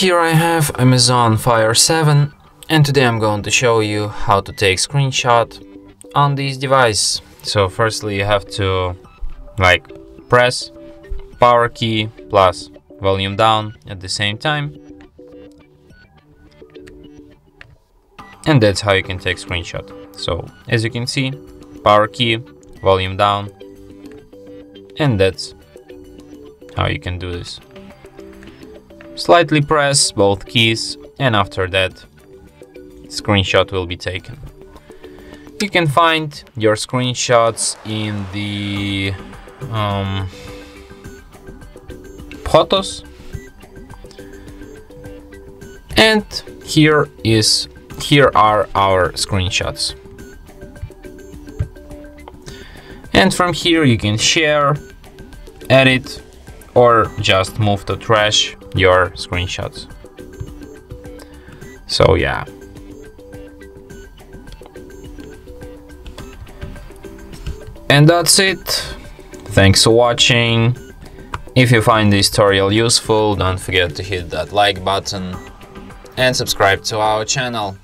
Here I have Amazon Fire 7 and today I'm going to show you how to take screenshot on this device. So firstly you have to like press power key plus volume down at the same time and that's how you can take screenshot. So as you can see power key volume down and that's how you can do this. Slightly press both keys and after that screenshot will be taken. You can find your screenshots in the um, photos and here is here are our screenshots and from here you can share edit or just move to trash your screenshots. So yeah. And that's it. Thanks for watching. If you find this tutorial useful, don't forget to hit that like button and subscribe to our channel.